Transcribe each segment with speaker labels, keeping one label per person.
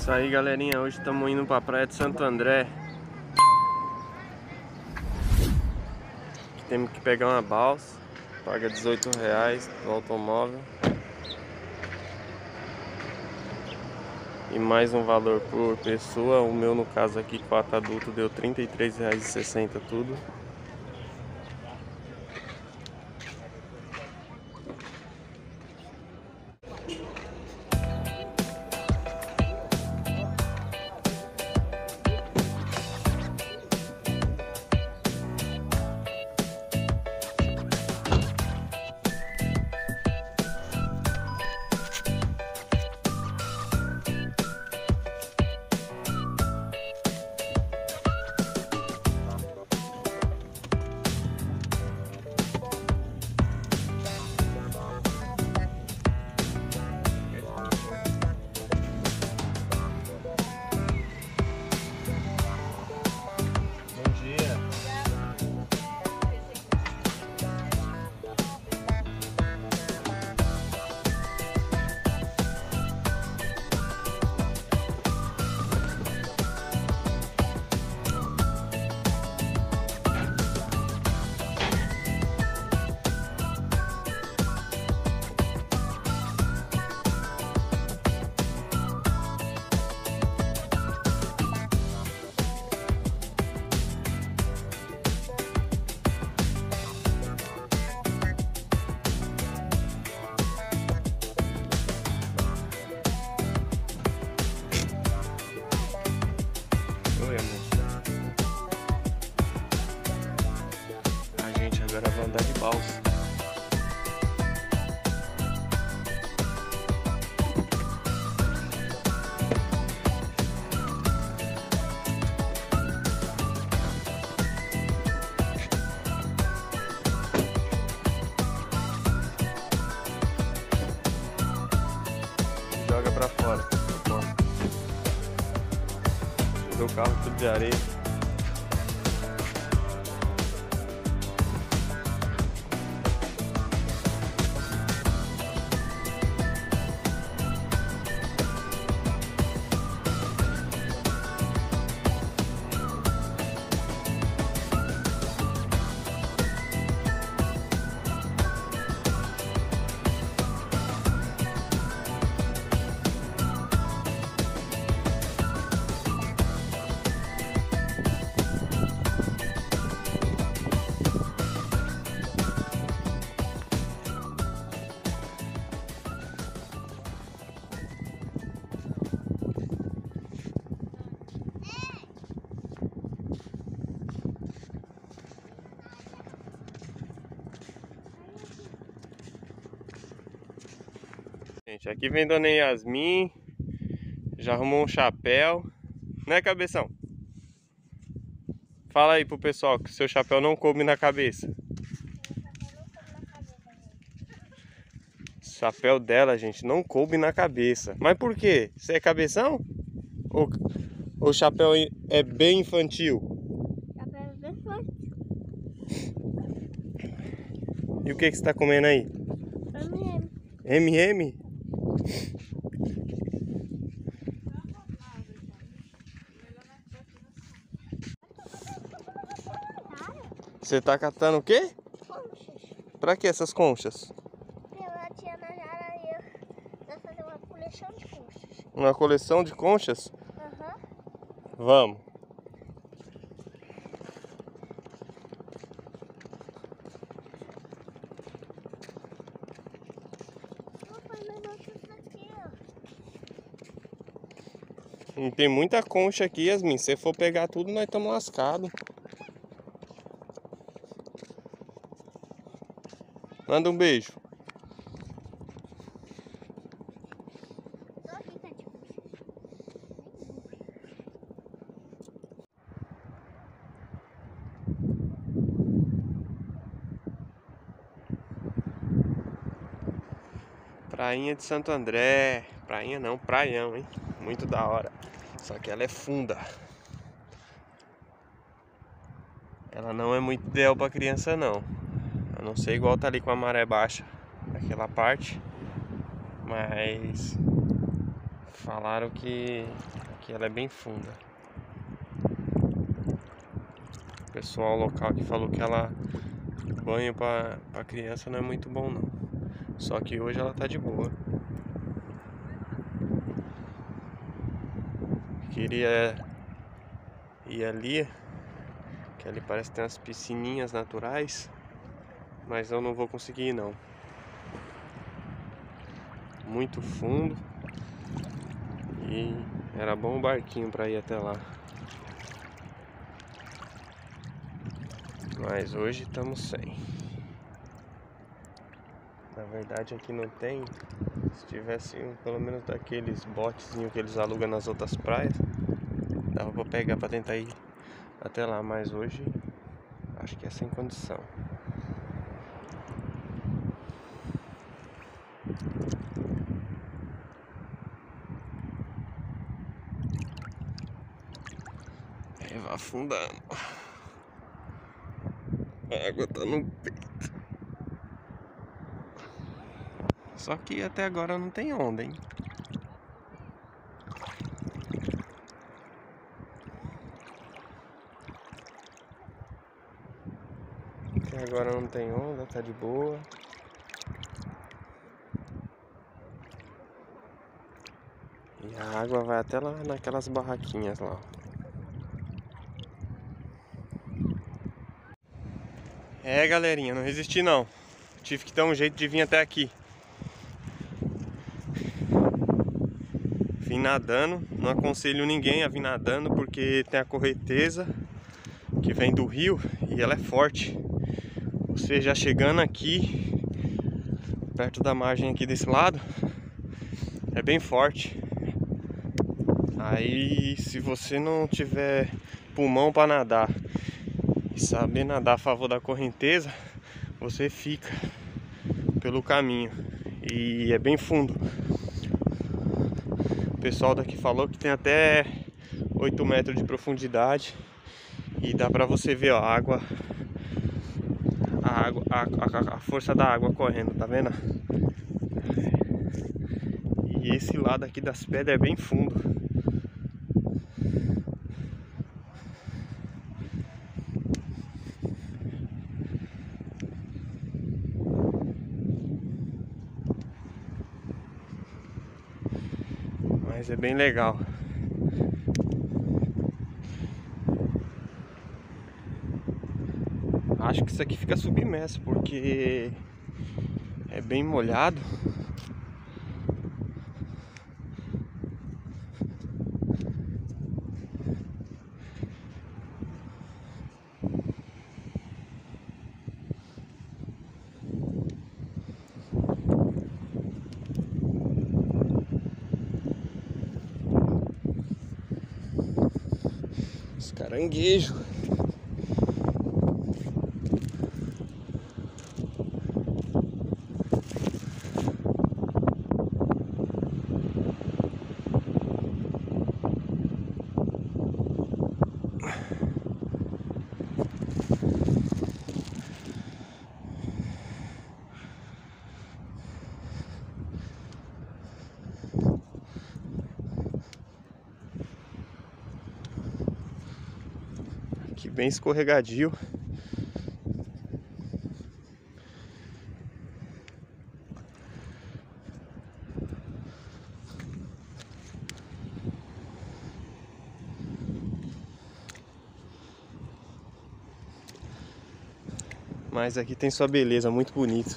Speaker 1: Isso aí galerinha, hoje estamos indo para a praia de Santo André. Temos que pegar uma balsa Paga 18 reais no automóvel. E mais um valor por pessoa. O meu no caso aqui, 4 adultos, deu R$ 33,60 tudo O carro tudo de areia. Gente, aqui vem Dona Yasmin. Já arrumou um chapéu. Né, cabeção? Fala aí pro pessoal que seu chapéu não coube na cabeça. O chapéu dela, gente, não coube na cabeça. Mas por quê? Você é cabeção? Ou o chapéu é bem infantil?
Speaker 2: Chapéu é bem infantil.
Speaker 1: E o que, que você tá comendo aí?
Speaker 2: M&M.
Speaker 1: M&M? Você tá catando o quê?
Speaker 2: Conchas.
Speaker 1: Pra que essas conchas?
Speaker 2: Porque a tia Najara ia fazer uma coleção de conchas.
Speaker 1: Uma coleção de conchas?
Speaker 2: Aham.
Speaker 1: Uhum. Vamos. Tem muita concha aqui, Yasmin. Se for pegar tudo, nós estamos lascados. Manda um beijo. Prainha de Santo André. Prainha não, praião, hein? Muito da hora. Só que ela é funda. Ela não é muito ideal para criança não. A não ser igual tá ali com a maré baixa naquela parte. Mas Falaram que, que ela é bem funda. O pessoal local que falou que ela banho para criança não é muito bom não. Só que hoje ela tá de boa. Queria ir ali, que ali parece que tem umas piscininhas naturais, mas eu não vou conseguir ir não. Muito fundo e era bom um barquinho para ir até lá. Mas hoje estamos sem. Na verdade aqui não tem. Se tivesse um, pelo menos daqueles botezinhos que eles alugam nas outras praias, dava pra pegar pra tentar ir até lá, mas hoje acho que é sem condição. É, vai afundando. A água tá no peito. Só que até agora não tem onda, hein? Até agora não tem onda, tá de boa. E a água vai até lá naquelas barraquinhas lá. É, galerinha, não resisti não. Tive que dar um jeito de vir até aqui. Nadando, não aconselho ninguém a vir nadando porque tem a correnteza que vem do rio e ela é forte. Você já chegando aqui, perto da margem aqui desse lado, é bem forte. Aí se você não tiver pulmão para nadar saber nadar a favor da correnteza, você fica pelo caminho e é bem fundo. Pessoal daqui falou que tem até 8 metros de profundidade e dá pra você ver ó, a água, a, água a, a, a força da água correndo, tá vendo? E esse lado aqui das pedras é bem fundo. Mas é bem legal. Acho que isso aqui fica submerso porque é bem molhado. Caranguejo. aqui bem escorregadio. Mas aqui tem sua beleza, muito bonito.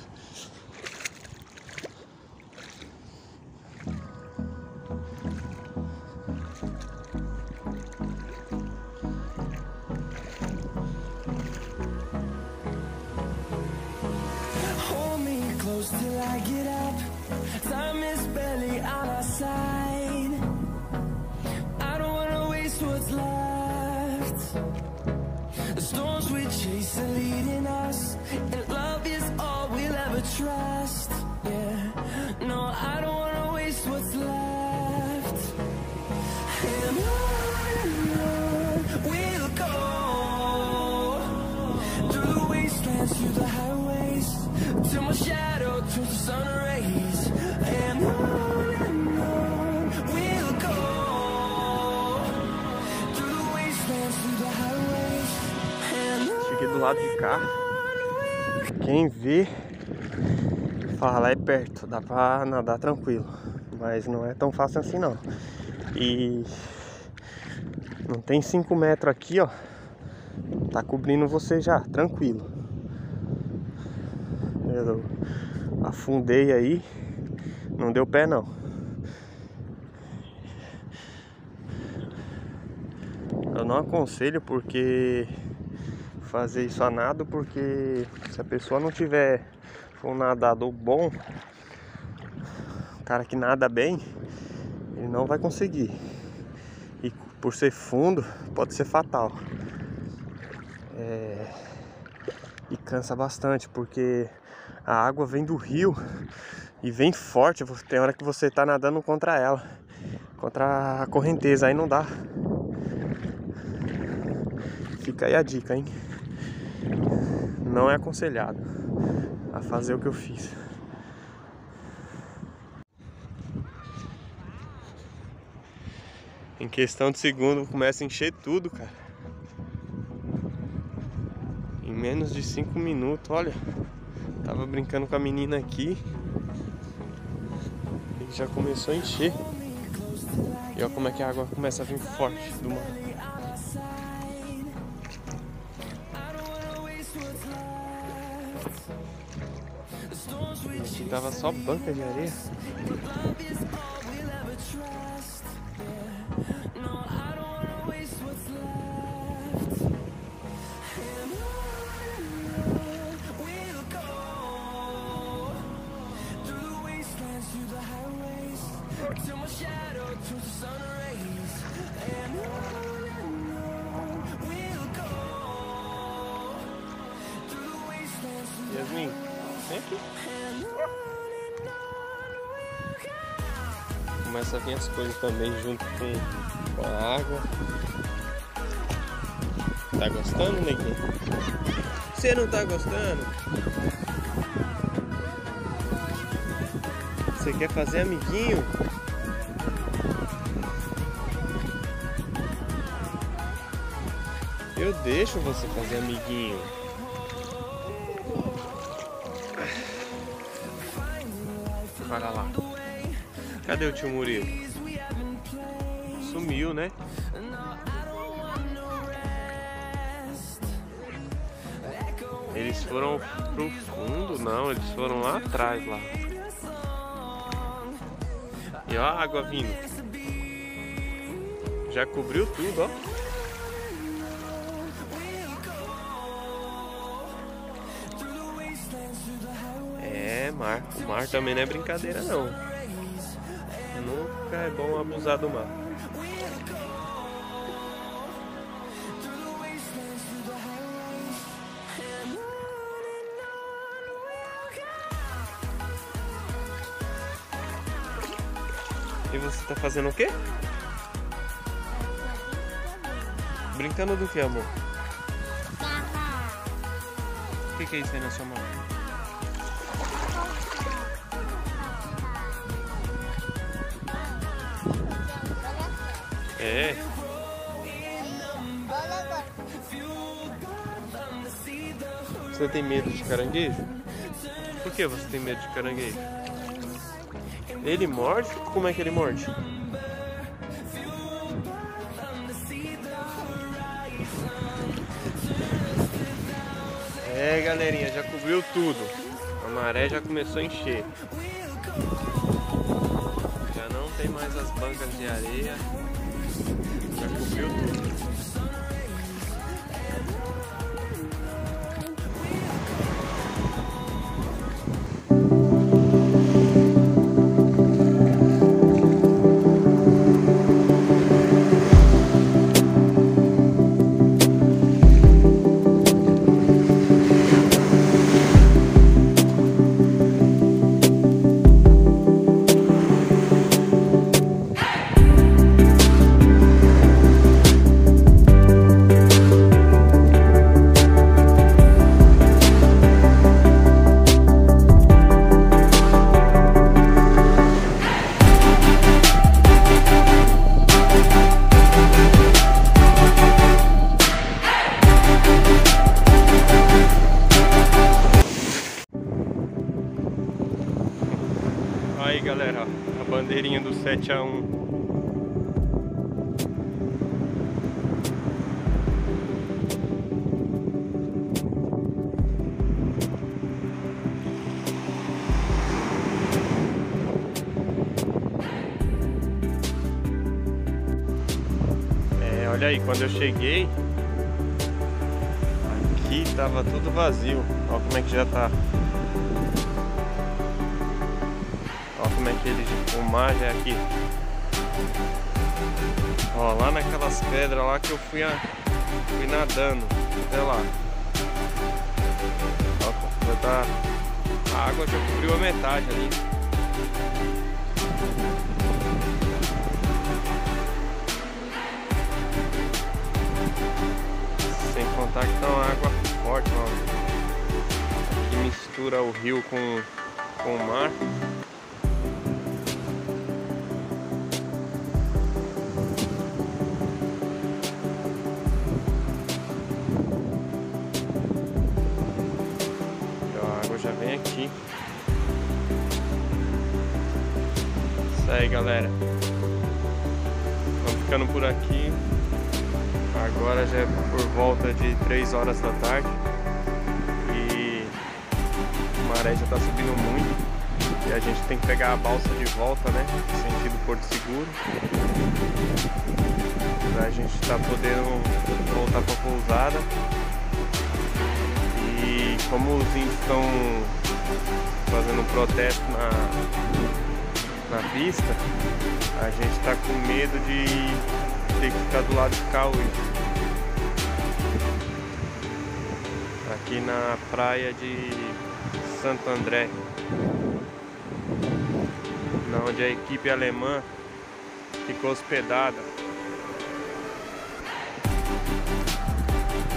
Speaker 1: Cá. Quem vê fala lá é perto, dá pra nadar tranquilo. Mas não é tão fácil assim não. E não tem 5 metros aqui, ó. Tá cobrindo você já, tranquilo. Eu afundei aí, não deu pé não. Eu não aconselho porque fazer isso a nado, porque se a pessoa não tiver um nadador bom, cara que nada bem, ele não vai conseguir. E por ser fundo, pode ser fatal. É... E cansa bastante, porque a água vem do rio e vem forte. Tem hora que você tá nadando contra ela, contra a correnteza, aí não dá. Fica aí a dica, hein? Não é aconselhado a fazer o que eu fiz. Em questão de segundo começa a encher tudo, cara. Em menos de 5 minutos, olha. Tava brincando com a menina aqui. E já começou a encher. E olha como é que a água começa a vir forte do mar. Aqui tava só banca de areia. Yasmin, vem aqui. Começa a vir as coisas também junto com, com a água. Tá gostando, neguinho? Você não tá gostando? Você quer fazer amiguinho? Eu deixo você fazer amiguinho. Olha lá. Cadê o tio Murilo? Sumiu, né? Eles foram pro fundo? Não, eles foram lá atrás lá. E ó a água vindo. Já cobriu tudo, ó. É, mar. O mar também não é brincadeira não. Nunca é bom abusar do mar. E você tá fazendo o quê? Brincando do que, amor? O que, que é isso aí na sua mão? É. Você tem medo de caranguejo? Por que você tem medo de caranguejo? Ele morde? Como é que ele morde? É, galerinha, já cobriu tudo. A maré já começou a encher. Já não tem mais as bancas de areia. Olha aí, quando eu cheguei, aqui tava tudo vazio. Olha como é que já tá. Olha como é que ele o mar já é aqui. Ó, lá naquelas pedras lá que eu fui, a, fui nadando. Até lá. Ó, já tá. A água já cobriu a metade ali. Mistura o rio com, com o mar. A água já vem aqui. Isso aí, galera. Vamos ficando por aqui. Agora já é por volta de 3 horas da tarde. Maré já está subindo muito. E a gente tem que pegar a balsa de volta, né? Sentido Porto Seguro. Pra gente tá podendo voltar pra pousada. E como os índios estão fazendo um protesto na, na pista, a gente está com medo de ter que ficar do lado de Cauê. Aqui na praia de Santo André. Onde a equipe alemã ficou hospedada.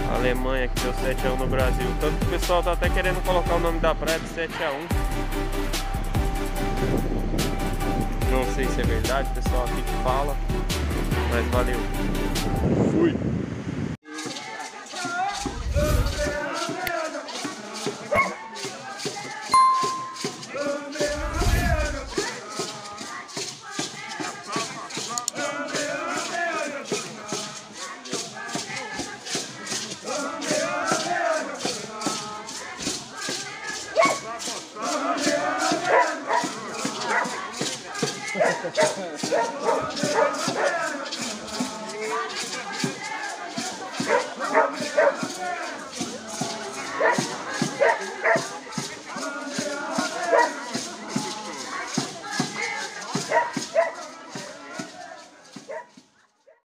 Speaker 1: A Alemanha que deu 7x1 no Brasil. Tanto que o pessoal tá até querendo colocar o nome da praia de 7x1. Não sei se é verdade, o pessoal aqui que fala. Mas valeu. Fui.